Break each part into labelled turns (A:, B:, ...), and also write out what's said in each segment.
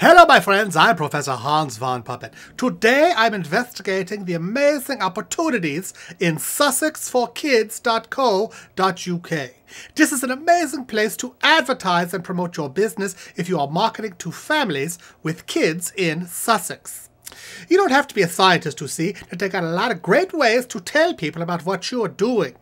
A: Hello, my friends. I'm Professor Hans von Puppet. Today, I'm investigating the amazing opportunities in SussexForKids.co.uk. This is an amazing place to advertise and promote your business if you are marketing to families with kids in Sussex. You don't have to be a scientist to see that they got a lot of great ways to tell people about what you're doing.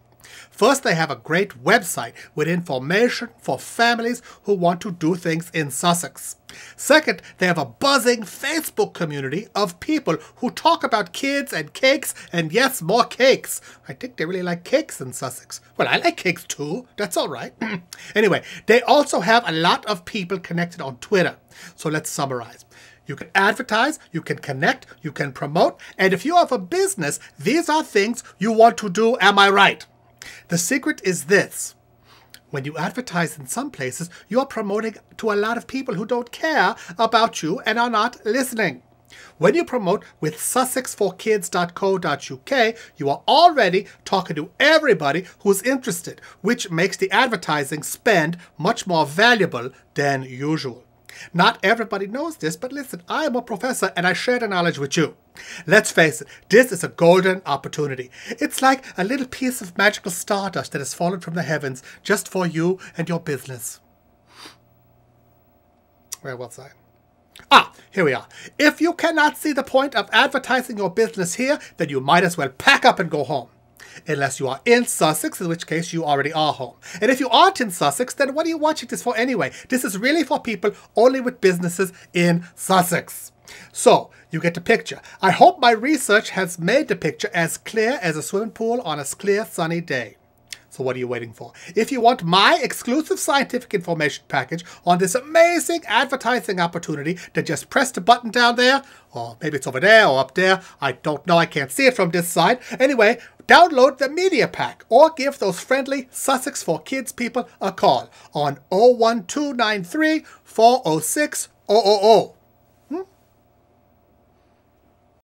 A: First, they have a great website with information for families who want to do things in Sussex. Second, they have a buzzing Facebook community of people who talk about kids and cakes, and yes, more cakes. I think they really like cakes in Sussex. Well, I like cakes too. That's all right. anyway, they also have a lot of people connected on Twitter. So let's summarize. You can advertise, you can connect, you can promote, and if you have a business, these are things you want to do. Am I right? The secret is this. When you advertise in some places, you are promoting to a lot of people who don't care about you and are not listening. When you promote with sussexforkids.co.uk, you are already talking to everybody who's interested, which makes the advertising spend much more valuable than usual. Not everybody knows this, but listen, I am a professor and I share the knowledge with you. Let's face it, this is a golden opportunity. It's like a little piece of magical stardust that has fallen from the heavens just for you and your business. Where was I? Ah, here we are. If you cannot see the point of advertising your business here, then you might as well pack up and go home unless you are in Sussex, in which case you already are home. And if you aren't in Sussex, then what are you watching this for anyway? This is really for people only with businesses in Sussex. So, you get the picture. I hope my research has made the picture as clear as a swimming pool on a clear sunny day. So what are you waiting for? If you want my exclusive scientific information package on this amazing advertising opportunity, then just press the button down there, or maybe it's over there or up there. I don't know. I can't see it from this side. Anyway, download the media pack or give those friendly Sussex for Kids people a call on 01293 406 000.